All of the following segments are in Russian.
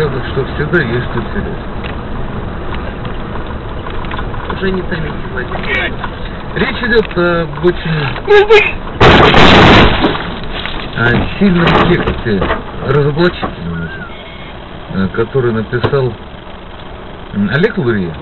Показывает, что всегда есть что терять. Уже не заметила. Речь идет об очень о сильном тексте, разоблачительном который написал Олег Лурье.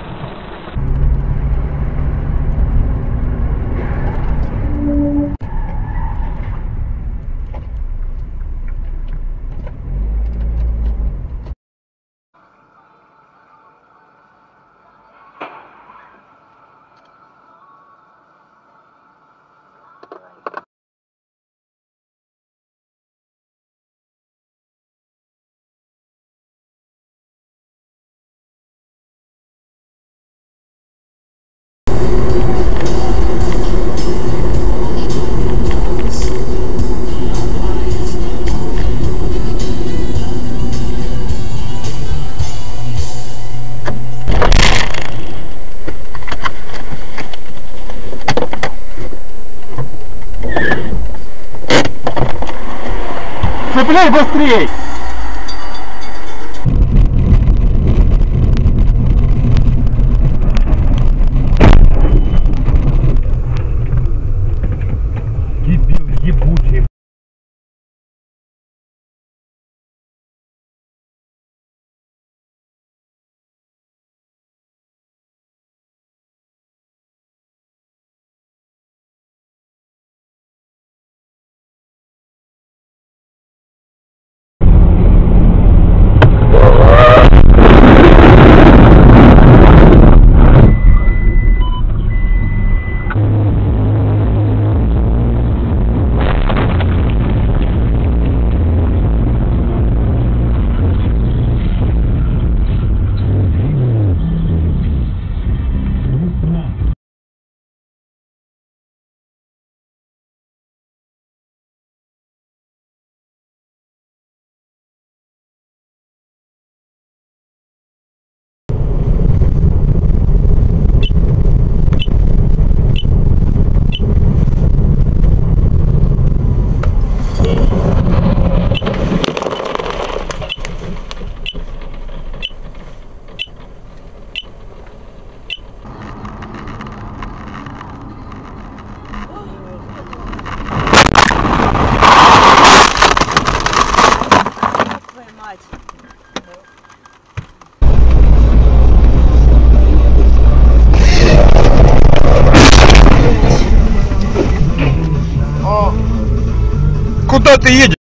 Цепляй быстрей! Куда ты едешь?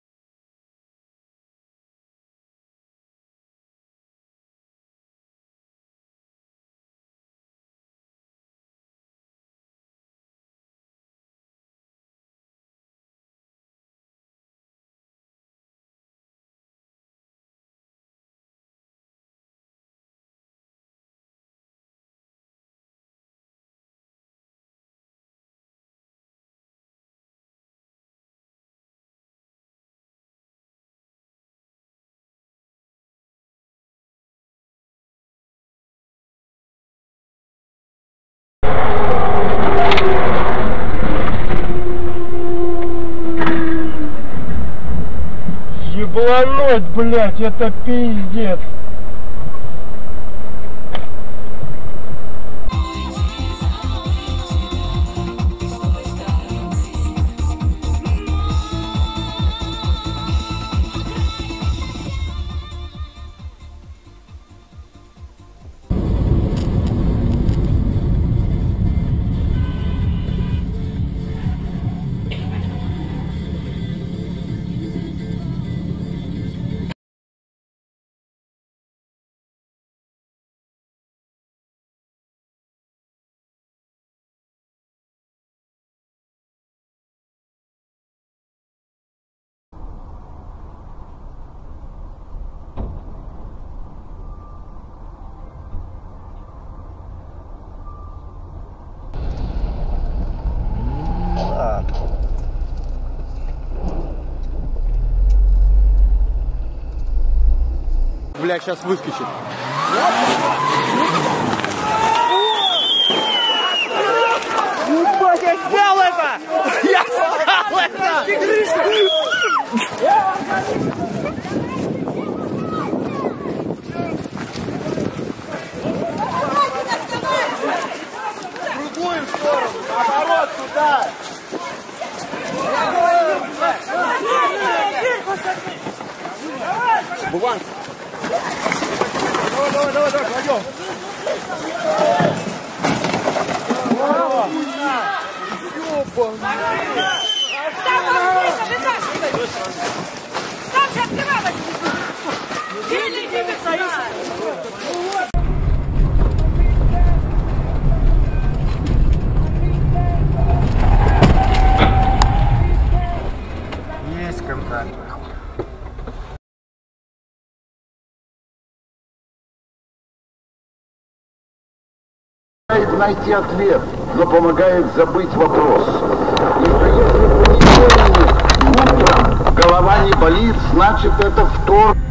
Еблануть, блядь, это пиздец. Бля, сейчас выскочит. Ебать, я взял это! Я взял это! Другую сторону, наоборот, туда! Буванцы! Там же открывалась! Еле не стоит! Есть контакт. Найти ответ, но помогает забыть вопрос. И что если в понедельник утром голова не болит, значит это вторник.